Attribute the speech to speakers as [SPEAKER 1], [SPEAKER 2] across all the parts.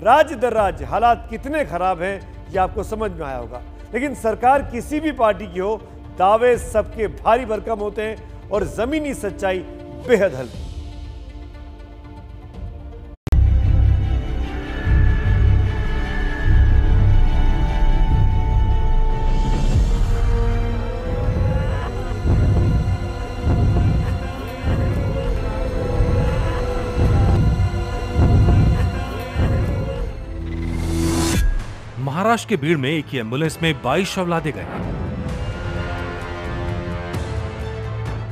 [SPEAKER 1] राज्य दर राज्य, हालात कितने खराब हैं, ये आपको समझ में आया होगा। लेकिन सरकार किसी भी पार्टी की हो, दावे सबके भारी भरकम होते हैं और जमीनी सच्चाई बेहद हल्की।
[SPEAKER 2] महाराष्ट्र के भीड़ में एक ही एंबुलेंस में 22 शव लादे गए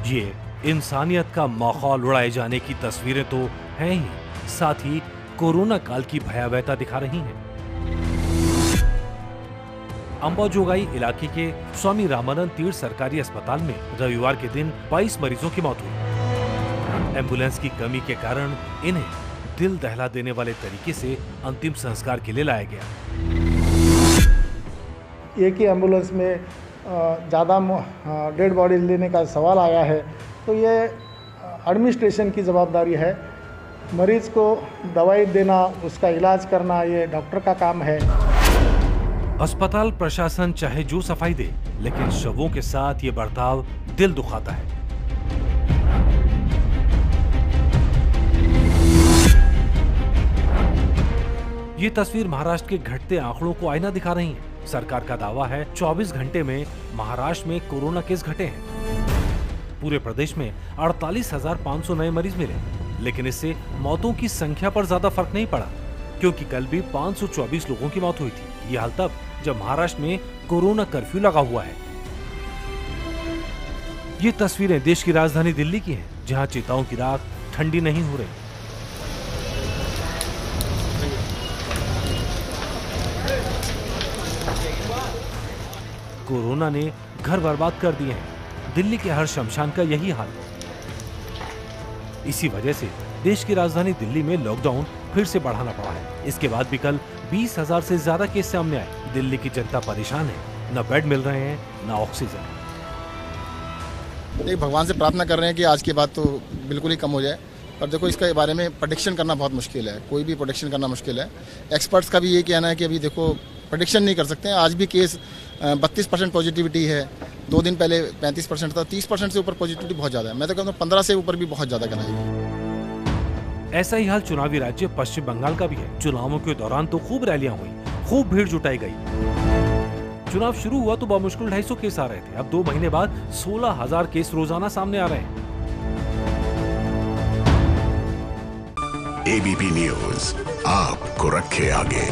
[SPEAKER 2] ये इंसानियत का माहौल उड़ाए जाने की तस्वीरें तो हैं ही, साथ ही कोरोना काल की भयावहता दिखा रही हैं। अंबाजोगाई इलाके के स्वामी रामानंद तीर्थ सरकारी अस्पताल में रविवार के दिन 22 मरीजों की मौत हुई। एंबुलेंस की कमी के कारण इन्हें दिल दहला देने वाले तरीके से अंतिम संस्कार के लिए लाया गया।
[SPEAKER 3] एक ही एंबुलेंस में ज़्यादा डेड बॉडी लेने का सवाल आया है तो ये एडमिनिस्ट्रेशन की ज़वाबदारी है। मरीज़ को दवाई देना, उसका इलाज करना, ये डॉक्टर का काम है।
[SPEAKER 2] अस्पताल प्रशासन चाहे जो सफ़ाई दे, लेकिन शवों के साथ ये बर्ताव दिल दुखाता है। ये तस्वीर महाराष्ट्र के घटते आंकड़ों को आईना दिखा रही है। सरकार का दावा है 24 घंटे में महाराष्ट्र में कोरोना केस घटे हैं। पूरे प्रदेश में 48,500 नए मरीज़ मिले लेकिन इससे मौतों की संख्या पर ज़्यादा फ़र्क नहीं पड़ा क्योंकि कल भी 524 लोगों की मौत हुई थी। ये हाल तब जब महाराष्ट्र में कोरोना कर्फ्यू लगा हुआ है। ये तस्वीरें देश की राजधानी दिल्ली की हैं जहाँ चिताओं की राख ठंडी नहीं हो रही। कोरोना ने घर बर्बाद कर दिए हैं। दिल्ली के हर शमशान का यही हाल। इसी वजह से देश की राजधानी दिल्ली में लॉकडाउन फिर से बढ़ाना पड़ा है। इसके बाद भी कल बीस हज़ार से ज़्यादा केस सामने आए। दिल्ली की जनता परेशान है। न बेड मिल रहे हैं, न ऑक्सीजन।
[SPEAKER 4] एक भगवान से प्रार्थना कर रहे हैं कि आज के बाद तो बिल्कुल ही कम हो जाए। पर देखो, इसके बारे में प्रोडिक्शन करना बहुत मुश्किल है। कोई भी प्रोडिक्शन करना मुश्किल है। एक्सपर्ट्स का भी ये कहना है कि अभी देखो प्रोडिक्शन नहीं कर सकते हैं। आज भी केस बत्तीस परसेंट पॉजिटिविटी है। दो दिन पहले पैंतीस परसेंट था। तीस परसेंट से ऊपर पॉजिटिविटी बहुत ज़्यादा है। मैं तो कहता हूँ पंद्रह से ऊपर भी बहुत ज़्यादा कराएगी
[SPEAKER 2] ऐसा ही हाल चुनावी राज्य पश्चिम बंगाल का भी है। चुनावों के दौरान तो खूब रैलियाँ हुई। खूब भीड़ जुटाई गई। चुनाव शुरू हुआ तो बमुश्किल ढाई सौ केस आ रहे थे। अब दो महीने बाद सोलह हज़ार केस रोज़ाना सामने आ रहे हैं।
[SPEAKER 5] एबीपी न्यूज़ आपको रखे आगे।